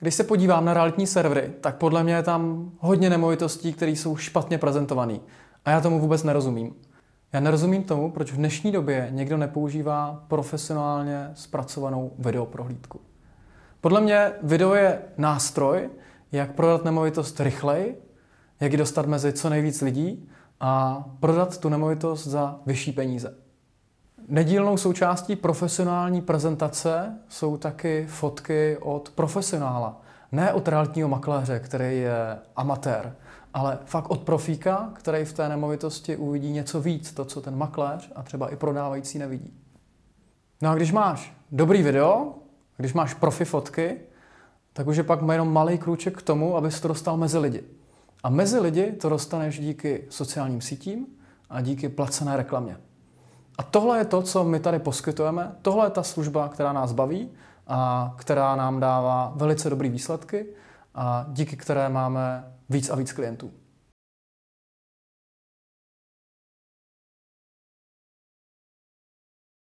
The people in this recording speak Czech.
Když se podívám na realitní servery, tak podle mě je tam hodně nemovitostí, které jsou špatně prezentované. A já tomu vůbec nerozumím. Já nerozumím tomu, proč v dnešní době někdo nepoužívá profesionálně zpracovanou videoprohlídku. Podle mě video je nástroj, jak prodat nemovitost rychleji, jak ji dostat mezi co nejvíc lidí a prodat tu nemovitost za vyšší peníze. Nedílnou součástí profesionální prezentace jsou taky fotky od profesionála. Ne od realitního makléře, který je amatér, ale fakt od profíka, který v té nemovitosti uvidí něco víc, to, co ten makléř a třeba i prodávající nevidí. No a když máš dobrý video, když máš profi fotky, tak už je pak jenom malý krůček k tomu, abys to dostal mezi lidi. A mezi lidi to dostaneš díky sociálním sítím a díky placené reklamě. A tohle je to, co my tady poskytujeme. Tohle je ta služba, která nás baví a která nám dává velice dobré výsledky a díky které máme víc a víc klientů.